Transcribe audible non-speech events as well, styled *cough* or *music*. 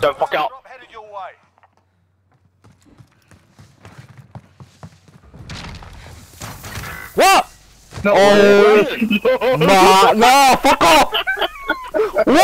Don't fuck up. What? Oh, *laughs* no. Oh, nah, nah, fuck off! *laughs* What?